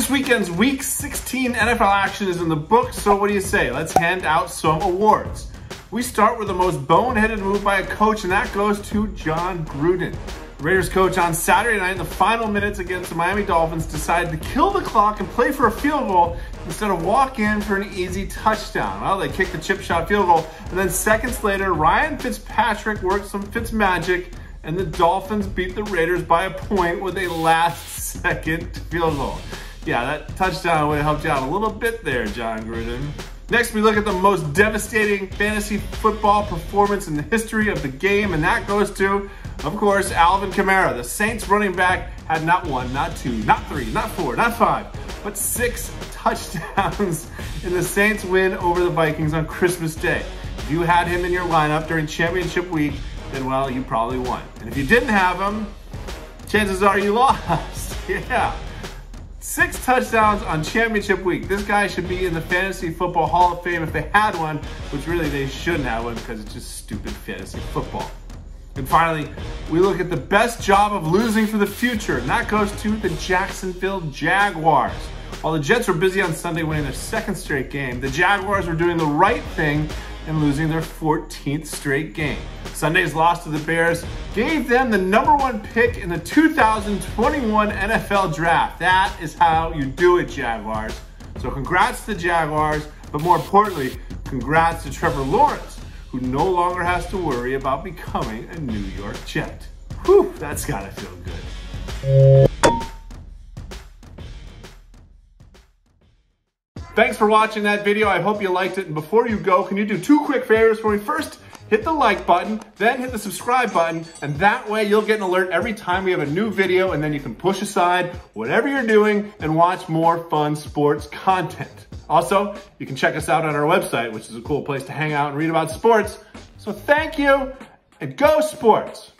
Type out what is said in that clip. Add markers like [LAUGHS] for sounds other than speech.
This weekend's Week 16 NFL action is in the books, so what do you say? Let's hand out some awards. We start with the most boneheaded move by a coach, and that goes to Jon Gruden. Raiders coach on Saturday night in the final minutes against the Miami Dolphins decided to kill the clock and play for a field goal instead of walk in for an easy touchdown. Well, they kicked the chip shot field goal, and then seconds later, Ryan Fitzpatrick worked some Fitz magic, and the Dolphins beat the Raiders by a point with a last [LAUGHS] second field goal yeah, that touchdown would have helped you out a little bit there, Jon Gruden. Next, we look at the most devastating fantasy football performance in the history of the game, and that goes to, of course, Alvin Kamara. The Saints running back had not one, not two, not three, not four, not five, but six [LAUGHS] touchdowns in the Saints win over the Vikings on Christmas Day. If you had him in your lineup during championship week, then well, you probably won. And if you didn't have him, chances are you [LAUGHS] lost. yeah. Six touchdowns on championship week. This guy should be in the Fantasy Football Hall of Fame if they had one, which really they shouldn't have one because it's just stupid fantasy football. And finally, we look at the best job of losing for the future, and that goes to the Jacksonville Jaguars. While the Jets were busy on Sunday winning their second straight game, the Jaguars were doing the right thing and losing their 14th straight game. Sunday's loss to the Bears gave them the number one pick in the 2021 NFL Draft. That is how you do it, Jaguars. So congrats to the Jaguars, but more importantly, congrats to Trevor Lawrence, who no longer has to worry about becoming a New York Jet. Whew, that's gotta feel good. Thanks for watching that video. I hope you liked it. And before you go, can you do two quick favors for me? First, hit the like button, then hit the subscribe button, and that way you'll get an alert every time we have a new video, and then you can push aside whatever you're doing and watch more fun sports content. Also, you can check us out on our website, which is a cool place to hang out and read about sports. So thank you, and go sports!